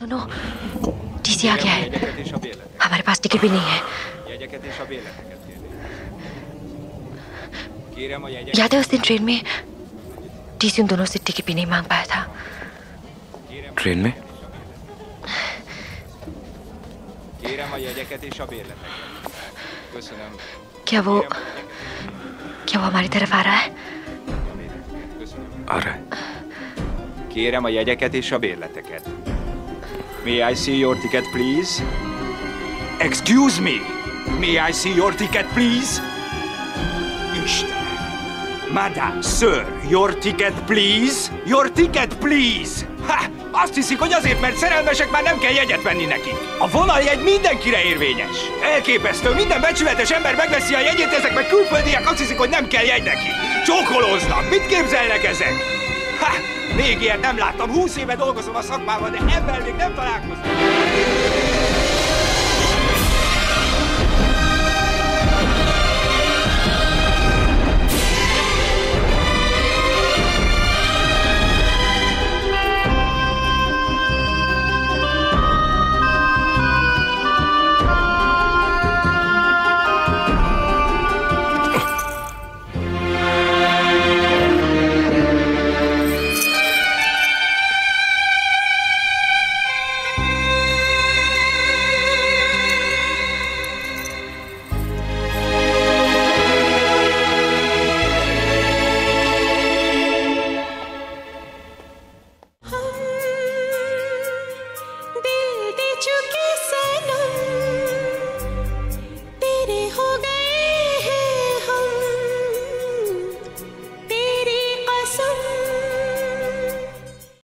सुनो टीसी आ गया है हमारे पास टिकट भी नहीं है। याद है उस दिन ट्रेन में टीसी उन दोनों से टिकट भी नहीं मांग पाया था? ट्रेन में? क्या वो क्या वो हमारी तरफ़ आ रहा है? आ रहा है। May I see your ticket, please? Excuse me! May I see your ticket, please? Isten! Madame, sir, your ticket, please? Your ticket, please! Ha! Azt hiszik, hogy azért, mert szerelmesek már nem kell jegyet venni nekik. A vonaljegy mindenkire érvényes. Elképesztő, minden becsületes ember megveszi a jegyét, ezek meg külföldiek azt hiszik, hogy nem kell jegy neki. Csókolóznak, mit képzelnek ezek? Ha! Még ilyet nem láttam, húsz éve dolgozom a szakmában, de ebben még nem találkoztam.